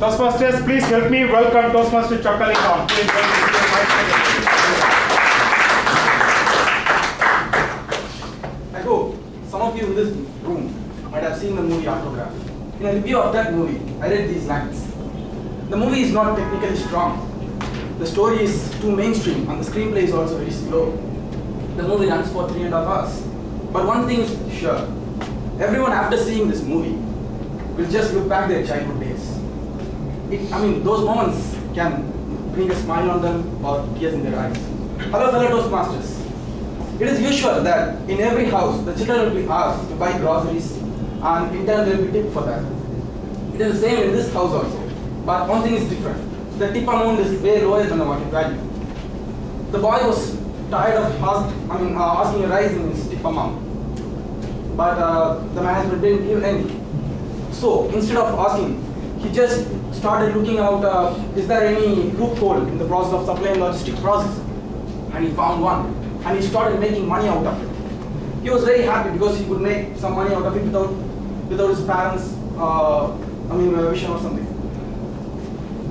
Toastmasters, please help me welcome Toastmaster Chakalikon. Please I hope some of you in this room might have seen the movie Autograph. In a review of that movie, I read these lines. The movie is not technically strong. The story is too mainstream and the screenplay is also very slow. The movie runs for three and a half hours. But one thing is sure, everyone after seeing this movie will just look back their childhood. It, I mean, those moments can bring a smile on them or tears in their eyes. Hello fellow Toastmasters. It is usual that in every house, the children will be asked to buy groceries and in turn they will be tipped for that. It is the same in this house also. But one thing is different. The tip amount is way lower than the market value. The boy was tired of ask, I mean, uh, asking a rise in his tip amount. But uh, the management didn't give any. So instead of asking, he just started looking out, uh, is there any loophole in the process of supply and logistic process? And he found one. And he started making money out of it. He was very happy because he could make some money out of it without, without his parents, uh, I mean, uh, vision or something.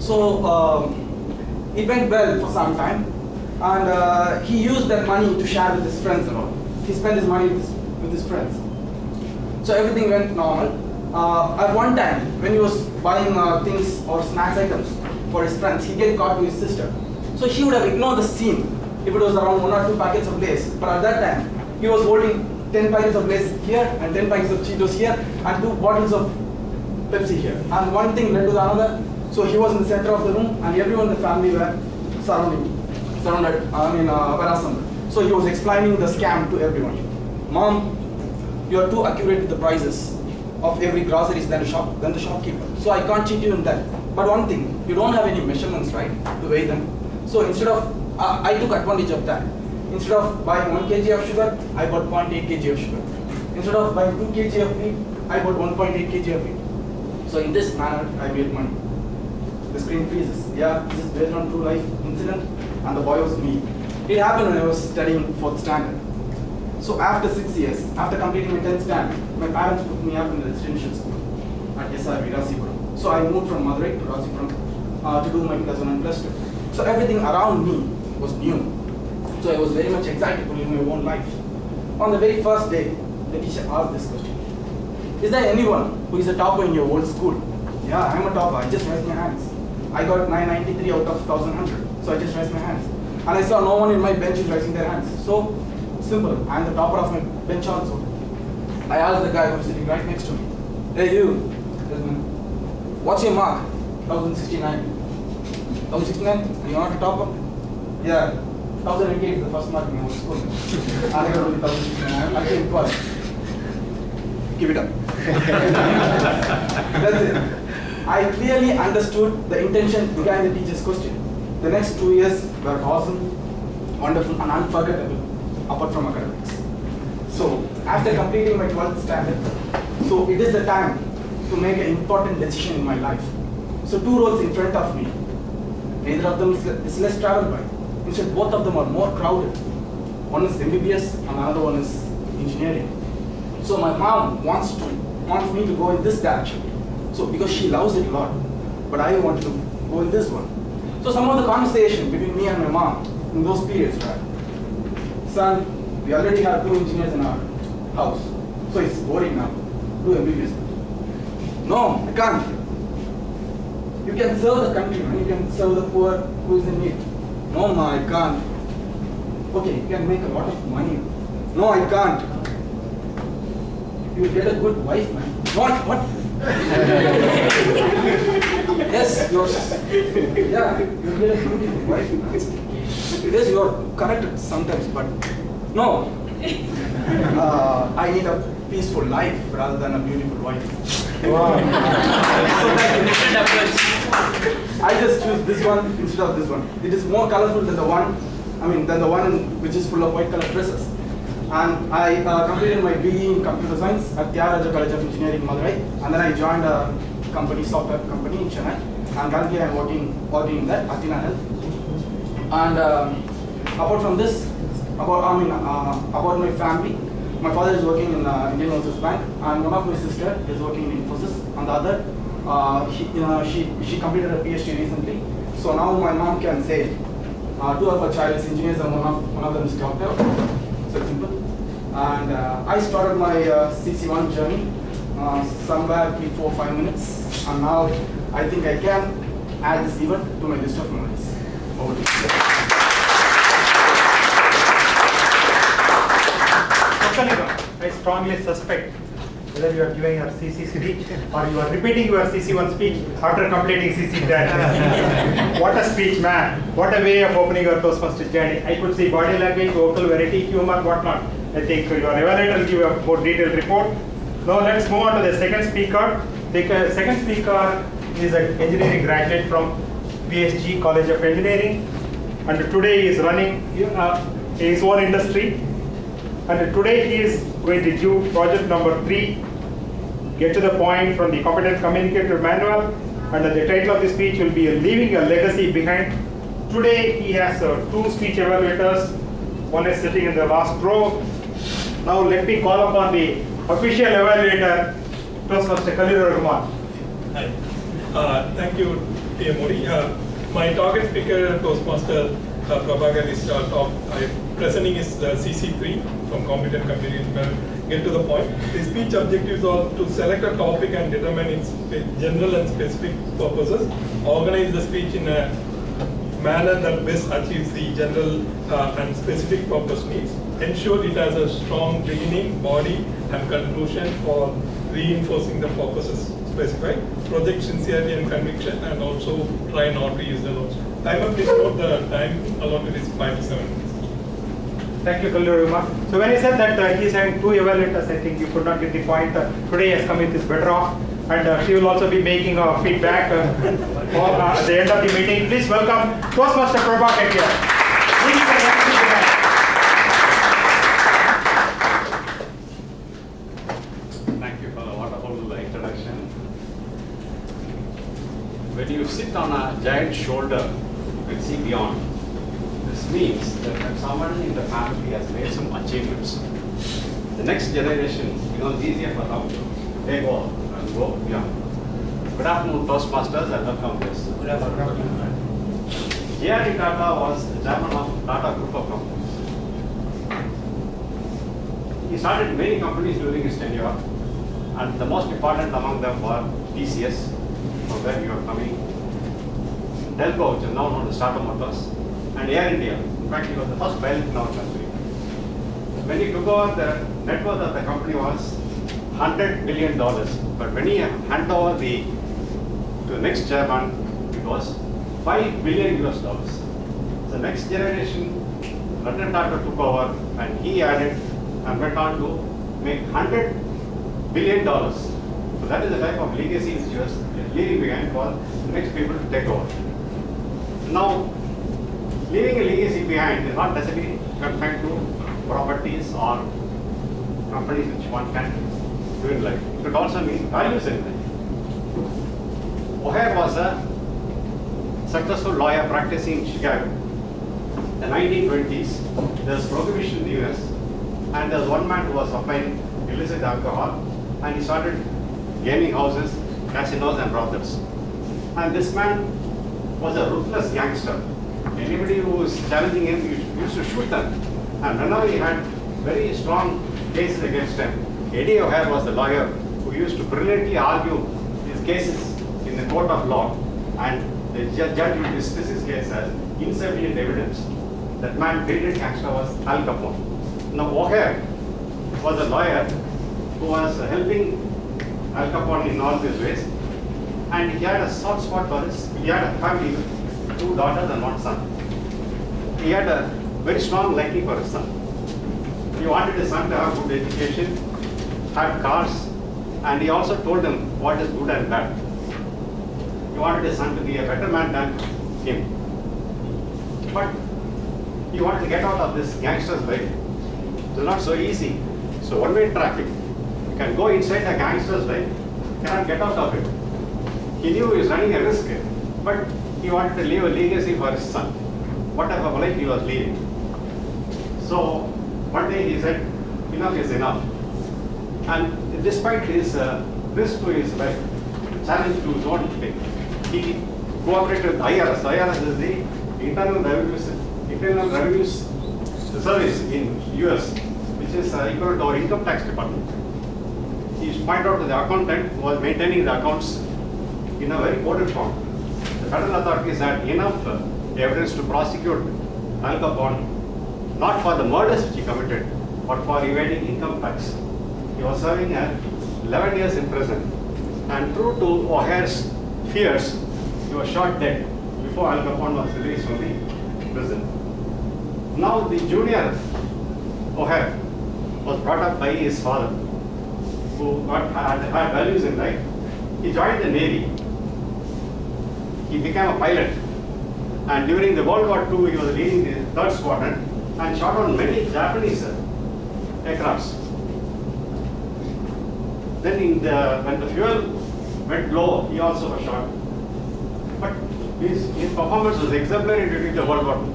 So um, it went well for some time, and uh, he used that money to share with his friends and all. He spent his money with his, with his friends. So everything went normal. Uh, at one time, when he was buying uh, things or snacks items for his friends, he get caught with his sister. So she would have ignored the scene if it was around one or two packets of Lays. But at that time, he was holding 10 packets of Lays here and 10 packets of Cheetos here and two bottles of Pepsi here. And one thing led to the another. So he was in the center of the room and everyone in the family were surrounding, surrounded, I mean, uh. So he was explaining the scam to everyone. Mom, you are too accurate with the prices of every groceries than shop than the shopkeeper. So I can't cheat you in that. But one thing, you don't have any measurements, right, to weigh them. So instead of, uh, I took advantage of that. Instead of buying 1 kg of sugar, I bought 0.8 kg of sugar. Instead of buying 2 kg of wheat, I bought 1.8 kg of wheat. So in this manner, I made money. The screen freezes. Yeah, this is based on true life incident, and the boy was me. It happened when I was studying fourth standard. So after six years, after completing my 10th standard, my parents put me up in the residential school at SRV Rasipuram. So I moved from Madurai to Rasipuram uh, to do my plus one and plus two. So everything around me was new. So I was very much excited to live my own life. On the very first day, the teacher asked this question. Is there anyone who is a topper in your old school? Yeah, I'm a topper. I just raised my hands. I got 993 out of 1100. So I just raised my hands. And I saw no one in my bench is raising their hands. So simple. I'm the topper of my bench also. I asked the guy who was sitting right next to me. Hey you, what's your mark? 1069. 1069? And you're not a topper? Yeah. 1088 is the first mark in my school. I got only 1069. I'm actually impressed. Give it up. That's it. I clearly understood the intention behind the teacher's question. The next two years were awesome, wonderful, and unforgettable, apart from academics. So, after completing my 12th standard, so it is the time to make an important decision in my life. So, two roads in front of me. Neither of them is less traveled by. Instead, both of them are more crowded. One is MBBS and another one is engineering. So my mom wants to wants me to go in this direction. So because she loves it a lot, but I want to go in this one. So some of the conversation between me and my mom in those periods were, son, we already have two engineers in our house, so it's boring now. Do MBBS. No, I can't. You can serve the country, you can serve the poor who is in need. No, ma, I can't. Okay, you can make a lot of money. No, I can't. You will get a good wife, man. What? What? yes, you're. Yeah, you get a beautiful wife. man. Yes, you're correct sometimes, but no. Uh, I need a peaceful life rather than a beautiful wife. I just choose this one instead of this one. It is more colorful than the one, I mean, than the one which is full of white color dresses. And I uh, completed my BE in computer science at Thiagarajar College of Engineering, Madurai. And then I joined a company, software company in Chennai. And currently I'm working, working in that, Athena Health. And um, apart from this, about, I mean, uh, about my family, my father is working in uh, Indian Overseas Bank, and one of my sister is working in Infosys, and the other Uh, he, you know, she, she completed her PhD recently. So now my mom can say, uh, two of her child is engineers and one of, one of them is doctor. So it's simple. And uh, I started my uh, CC1 journey uh, somewhere before five minutes. And now I think I can add this event to my list of memories. Over I strongly suspect whether you are giving your CC speech or you are repeating your CC1 speech after completing CC10. what a speech, man. What a way of opening your Toastmasters journey. I could see body language, vocal variety, humor, whatnot. I think your evaluator will give a more detailed report. Now let's move on to the second speaker. The second speaker is an engineering graduate from PSG College of Engineering and today he is running uh, his own industry and today he is going to do project number three, get to the point from the competent communicator manual, and the title of the speech will be leaving a legacy behind. Today he has uh, two speech evaluators. One is sitting in the last row. Now let me call upon the official evaluator, Toastmaster Khalil Rahman. Hi. Uh, Thank you, dear Modi. Uh, My target speaker, Toastmaster uh, Prabhakar, is uh, top. Presenting is uh, CC3 from Competent Computing. Get to the point. The speech objectives are to select a topic and determine its general and specific purposes, organize the speech in a manner that best achieves the general uh, and specific purpose needs, ensure it has a strong beginning, body, and conclusion for reinforcing the purposes specified, project sincerity and conviction, and also try not to use the notes. Timer, please note the time allotted is five to seven minutes. Thank you, Kallur. So when I said that uh, he having two evaluators, I think you could not get the point. Uh, today with is better off. And uh, she will also be making uh, feedback uh, uh, at the end of the meeting. Please welcome Toastmaster uh, wonderful introduction. When you sit on a giant shoulder, you can see beyond. This means that somebody in the family has made some achievements, the next generation becomes easier for them to go and go beyond. Good afternoon, Toastmasters, and welcome this. Good afternoon. J.R.D. Tata was the chairman of Tata Group of Companies. He started many companies during his tenure, and the most important among them were TCS, from where you are coming, Telco, which is now known as Tata Motors, and Air India. In fact, he was the first pilot in our country. When he took over, the net worth of the company was $100 million. But when he handed over the, to the next chairman, it was 5 billion US dollars. The next generation, Ratan Tata took over and he added and went on to make 100 billion dollars. So that is the type of legacy which he was leaving behind for the next people to take over. Now, leaving a legacy behind is not necessarily confined to properties or companies which one can do in life. It could also mean values in life. O'Hare was a successful lawyer practicing in Chicago. In the 1920s, there was prohibition in the US, and there was one man who was supplying illicit alcohol, and he started gaming houses, casinos, and brothels. And this man was a ruthless gangster. Anybody who was challenging him used- used to shoot them. And whenever had very strong cases against him, Eddie O'Hare was the lawyer who used to brilliantly argue his cases in the court of law, and the judge would dismiss his case as insufficient evidence. That man, brilliant gangster, was Al Capone. Now O'Hare was a lawyer who was helping Al Capone in all these ways, and he had a soft spot for his, he had a family two daughters and one son. He had a very strong liking for his son. He wanted his son to have good education, had cars, and he also told him what is good and bad. He wanted his son to be a better man than him. But he wanted to get out of this gangster's life. It was not so easy. So one-way traffic. You can go inside a gangster's life, cannot get out of it. He knew he was running a risk, but he wanted to leave a legacy for his son. What type of life he was leaving. So one day he said, enough is enough. And despite his uh, risk to his life, challenge to his own thing. He cooperated with IRS. IRS is the Internal Revenue, Internal Revenue Service in US, which is uh, equivalent to our income tax department. He pointed out to the accountant who was maintaining the accounts in a very coded form. The federal authorities had enough uh, evidence to prosecute Al Capone, not for the murders which he committed, but for evading income tax. He was serving uh, 11 years in prison. And true to O'Hare's fears, he was shot dead before Al Capone was released from the prison. Now the junior O'Hare was brought up by his father, who got, had, had values in life. He joined the Navy. He became a pilot. And during the World War II, he was leading the third squadron and shot on many Japanese uh, aircrafts. Then in the, when the fuel went low, he also was shot. But his, his performance was exemplary during the World War II.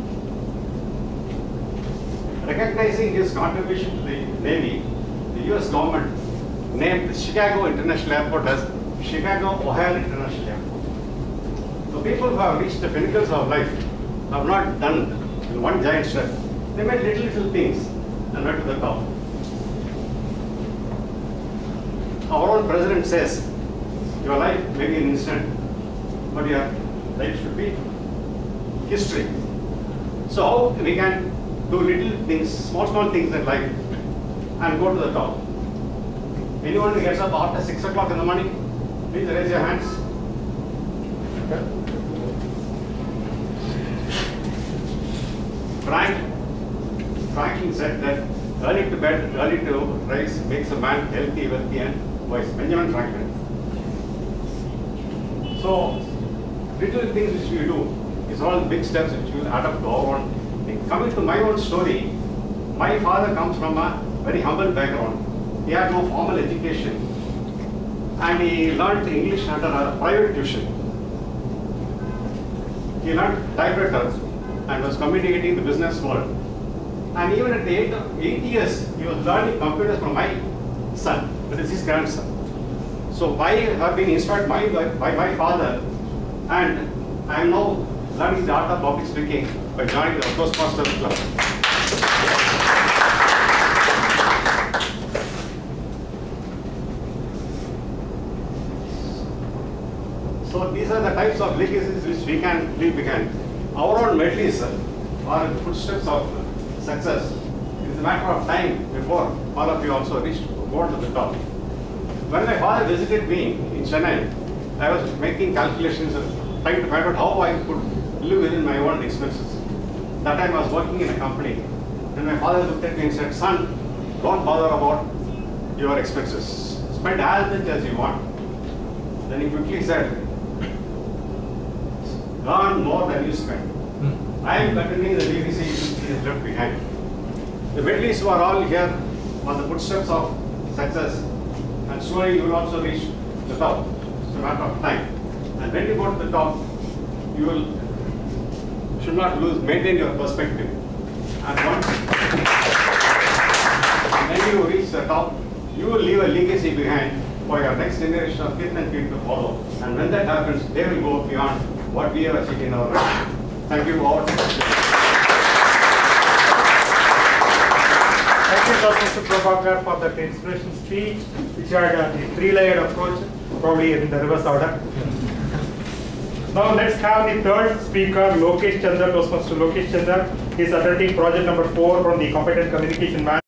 Recognizing his contribution to the Navy, the US government named the Chicago International Airport as Chicago O'Hare International Airport. So people who have reached the pinnacles of life have not done in one giant step. They made little little things and went to the top. Our own president says, your life may be an instant, but your life should be history. So how we can do little things, small, small things in life and go to the top. Anyone who gets up after 6 o'clock in the morning, please raise your hands. Frank, Franklin said that early to bed, early to rise makes a man healthy, wealthy and wise. Benjamin Franklin. So, little things which we do is all big steps which will add up to our own. Coming to my own story, my father comes from a very humble background. He had no formal education and he learned English under a private tuition. He learned typewriter and was communicating the business world. And even at the age of eight years, he was learning computers from my son, that is his grandson. So I have been inspired by, by my father and I am now learning the art of public speaking by joining the Toastmasters Club. So these are the types of legacies which we can leave behind. Our own medleys uh, are in footsteps of uh, success. It is a matter of time before all of you also reach go to the top. When my father visited me in Chennai, I was making calculations and trying to find out how I could live within my own expenses. That time I was working in a company. And my father looked at me and said, son, don't bother about your expenses. Spend as much as you want. Then he quickly said, earn more than you spend. Hmm. I am continuing the legacy he has left behind. The Medleys were all here on the footsteps of success, and slowly you will also reach the top. It's a matter of time. And when you go to the top, you will should not lose, maintain your perspective. And once when you reach the top, you will leave a legacy behind for your next generation of kin and kin to follow. And when that happens, they will go beyond what we have achieved in our life. Thank you all. Thank you, Dr. Prabhakar, for that inspirational speech, which had a three-layered approach, probably in the reverse order. Now let's have the third speaker, Lokesh Chandra, Toastmaster Lokesh Chandra. Is attending project number four from the Competent Communication Man.